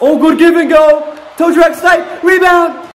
Oh, good give and go. Toe drag snipe. Rebound.